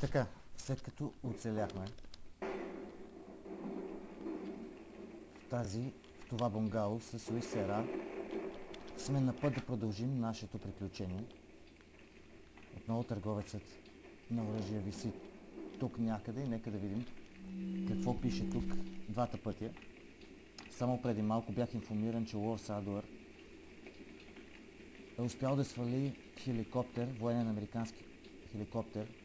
Така, след като оцеляхме в тази, в това бунгало с Луис Сера, сме на път да продължим нашето приключение. Отново търговецът на оръжие виси тук някъде и нека да видим какво пише тук двата пътя. Само преди малко бях информиран, че Лорс Адуар е успял да свали хеликоптер, военен американски хеликоптер.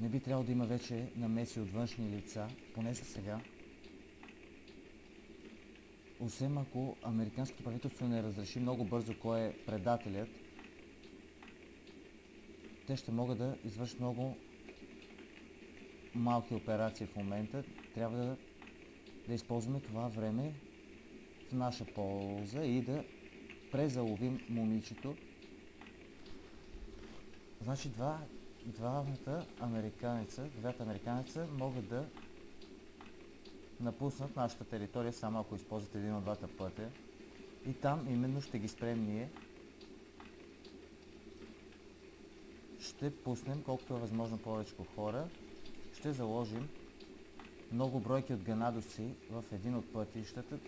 Не би трябвало да има вече намеси от външни лица, поне за сега. Освен ако американското правителство не разреши много бързо кой е предателят, те ще могат да извършат много малки операции в момента. Трябва да, да използваме това време в наша полза и да презаловим момичето. Значи два, двамата американеца, двата американеца могат да напуснат нашата територия, само ако използват един от двата пътя. И там именно ще ги спрем ние. Ще пуснем колкото е възможно повече хора. Ще заложим много бройки от ганадоси в един от пътищата,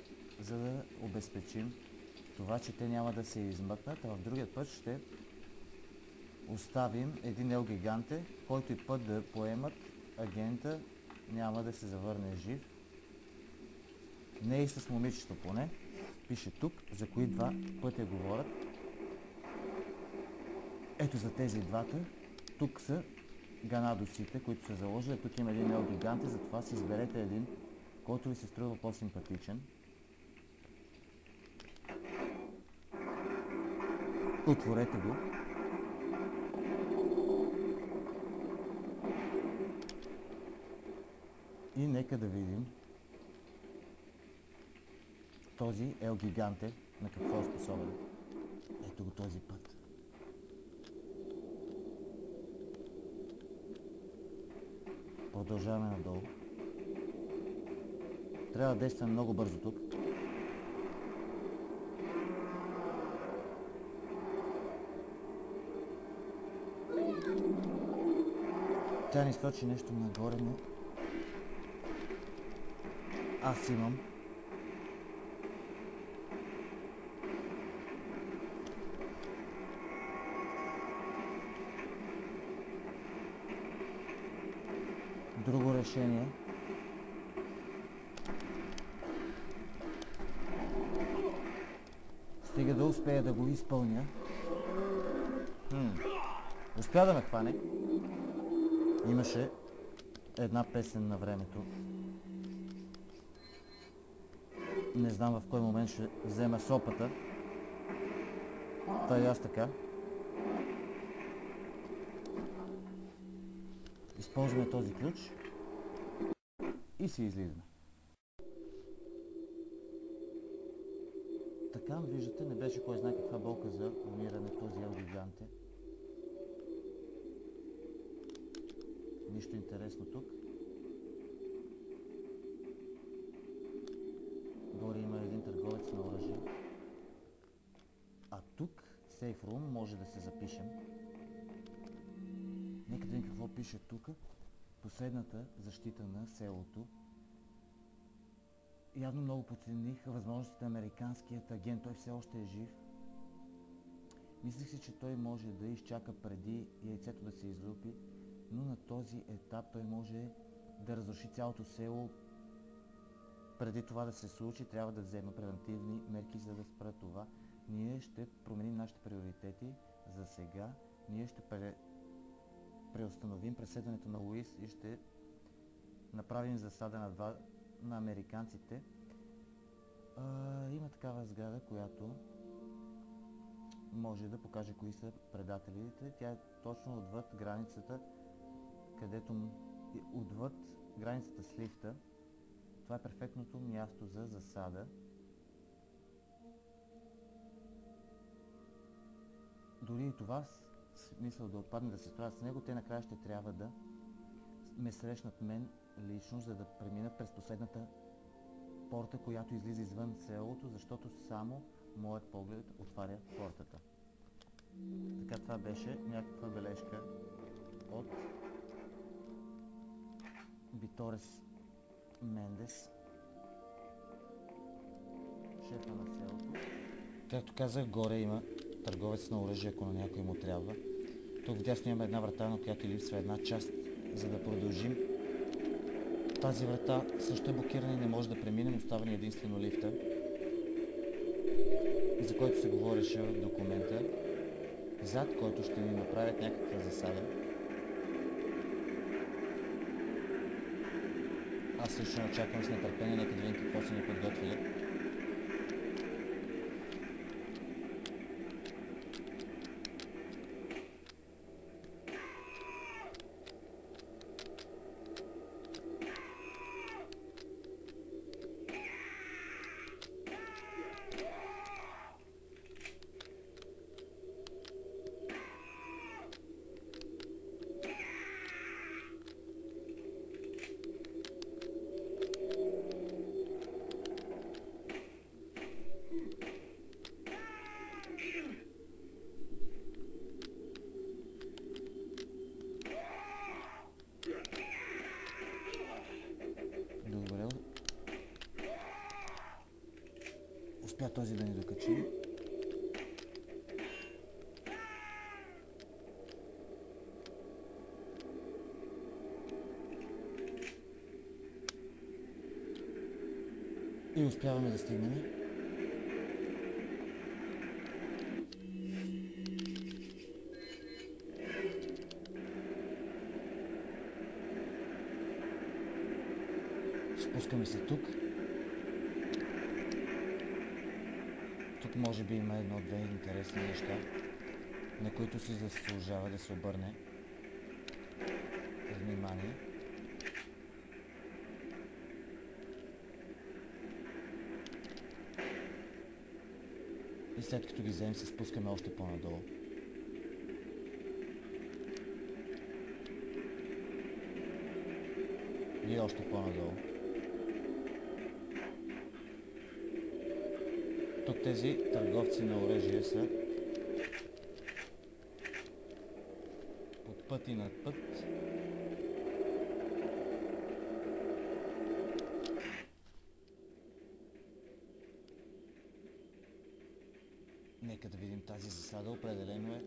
за да обезпечим това, че те няма да се измъкнат, а в другият път ще оставим един ел гиганте, който и път да поемат, агента няма да се завърне жив. Не и с момичето поне. Пише тук, за кои два пътя говорят. Ето за тези двата. Тук са ганадосите, които са заложили. Тук има един ел гиганте, затова си изберете един, който ви се струва по-симпатичен. Отворете го. И нека да видим този Ел Гиганте на какво е способен. Ето го този път. Продължаваме надолу. Трябва да действаме много бързо тук. Тя ни сочи нещо нагоре, но аз имам. Друго решение. Стига да успея да го изпълня. Хм. Успя да ме хване. Имаше една песен на времето. Не знам в кой момент ще взема сопата. Та и аз така. Използваме този ключ и си излизаме. Така, виждате, не беше кой знае каква болка за умиране този ел гиганте. Нищо интересно тук. Горе има един търговец на оръжие. А тук, Safe Room, може да се запишем. Нека да видим какво пише тук. Последната защита на селото. Явно много подцених възможностите на американският агент. Той все още е жив. Мислих си, че той може да изчака преди яйцето да се излупи, но на този етап той може да разруши цялото село. Преди това да се случи, трябва да взема превентивни мерки, за да спра това. Ние ще променим нашите приоритети за сега. Ние ще пре... преустановим преследването на Луис и ще направим засада на, два... на американците. А, има такава сграда, която може да покаже кои са предателите. Тя е точно отвъд границата където отвъд границата с лифта, това е перфектното място за засада. Дори и това, смисъл да отпадне да се справят с него, те накрая ще трябва да ме срещнат мен лично, за да преминат през последната порта, която излиза извън селото, защото само моят поглед отваря портата. Така това беше някаква бележка от Биторес Мендес, шефа на селото. Както казах, горе има търговец на оръжие, ако на някой му трябва. Тук вдясно имаме една врата, на която липсва една част, за да продължим. Тази врата също е блокирана и не може да преминем, остава ни единствено лифта, за който се говореше в документа, зад който ще ни направят някаква засада. Аз лично очаквам с нетърпение, нека да видим какво са ни подготвили. Добре. Успя този да ни докачи. И успяваме да стигнем. Спускаме се тук. Тук може би има едно-две интересни неща, на които си заслужава да се обърне внимание. И след като ги вземем, се спускаме още по-надолу. И още по-надолу. Тук тези търговци на оръжие са под път и над път. Нека да видим тази засада. Определено е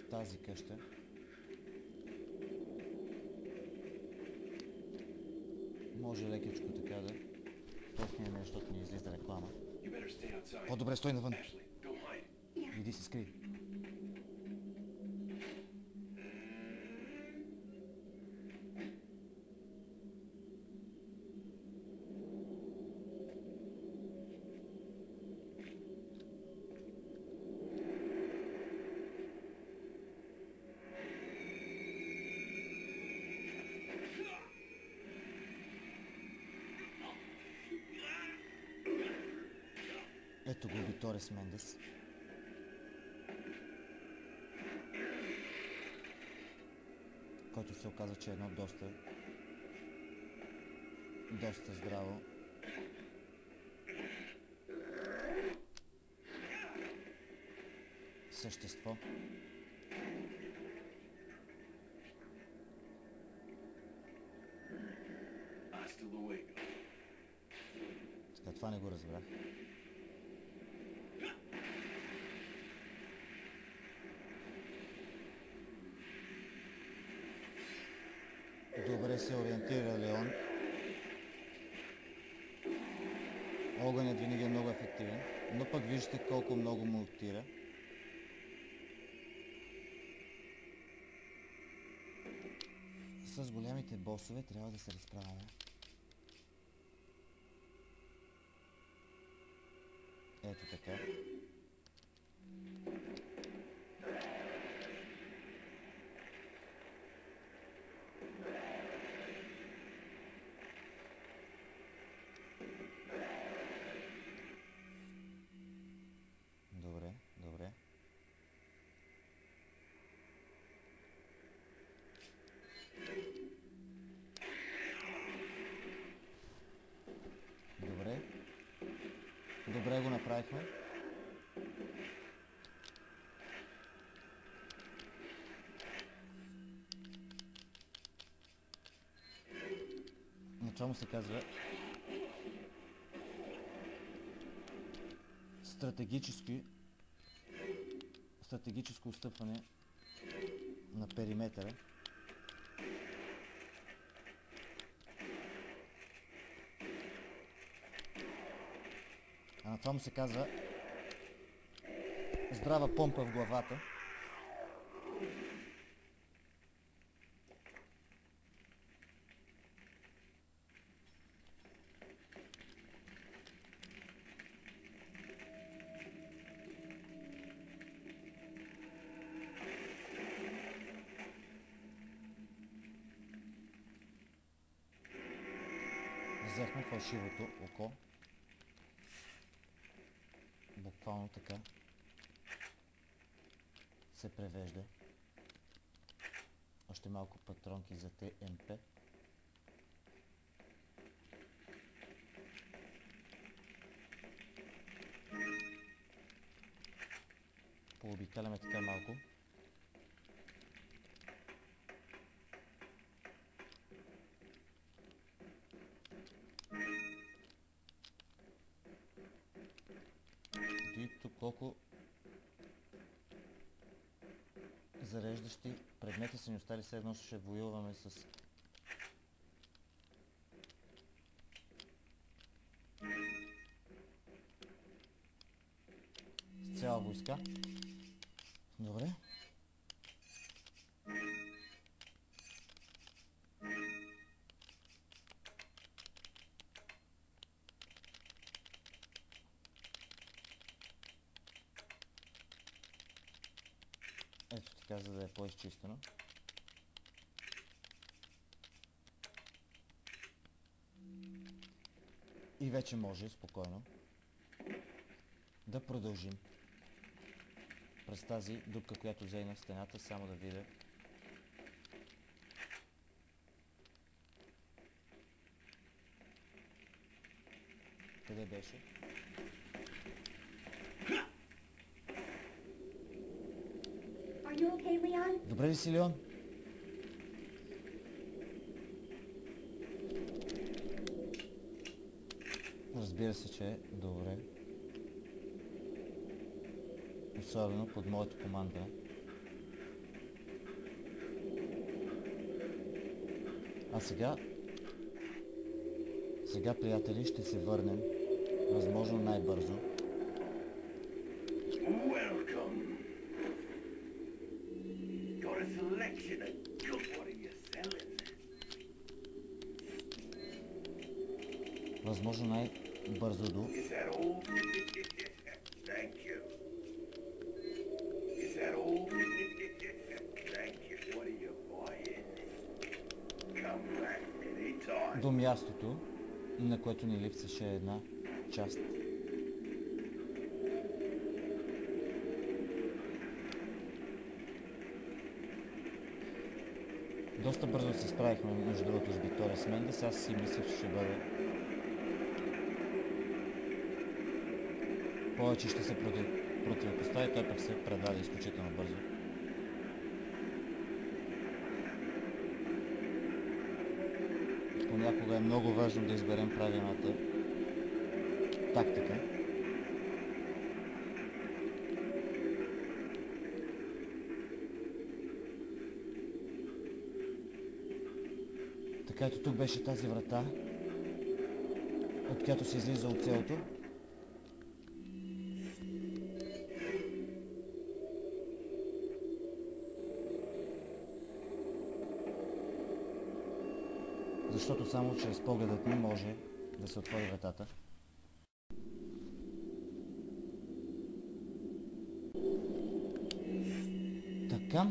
в тази къща. Може лекичко така да нещо, защото ни излиза реклама. По-добре стой навън. Иди се скри. Би Торес Мендес. който се оказа, че е едно доста доста здраво същество. Hasta luego. Така, това не го разбрах. Добре се ориентира Леон. Огънят винаги е много ефективен, но пък виждате колко много му оттира. С голямите босове трябва да се разправяме. Добре го направихме. На това му се казва стратегически стратегическо устъпване на периметъра. Това му се казва здрава помпа в главата. Взехме фалшивото око. Буквално така се превежда. Още малко патронки за ТМП. Пообикаляме така малко. Зареждащи предмети са ни остали, все едно ще воюваме с с цяла войска. По-изчистено. И вече може спокойно да продължим през тази дупка, която взех в стената, само да видя къде беше. Ли си, Леон? Разбира се, че е добре. Особено под моето командване. А сега... Сега, приятели, ще се върнем. Възможно най-бързо. Come back anytime. до мястото, на което ни липсваше една част. Доста бързо се справихме, между другото, с Виктория Мендес. Аз си мислех, че ще бъде повече ще се против... противопостави, той пък се предаде изключително бързо. Понякога е много важно да изберем правилната тактика. Така ето тук беше тази врата, от която се излиза от селото. Само чрез погледът ми може да се отвори вратата. Така.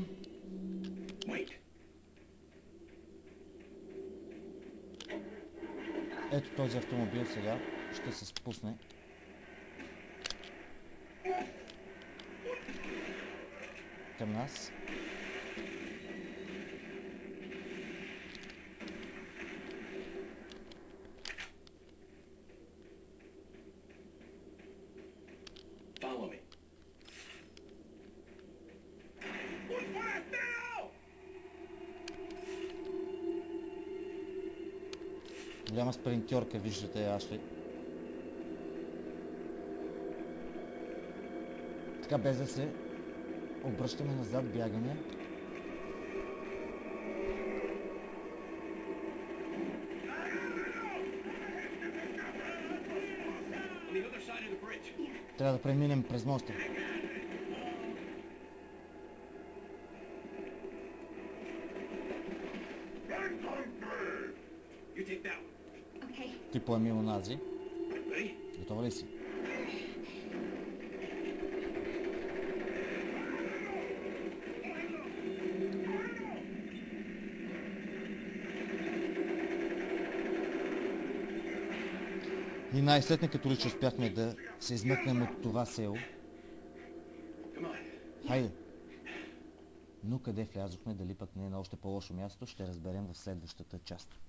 Ето този автомобил сега ще се спусне. Към нас. Голяма спринтьорка, виждате Ашли. Така без да се обръщаме назад, бягаме. Трябва да преминем през моста. Ти поеми онази. Готова ли си? И най-сетне като ли че успяхме да се измъкнем от това село. Хайде! Но къде влязохме, дали пък не е на още по-лошо място, ще разберем в следващата част.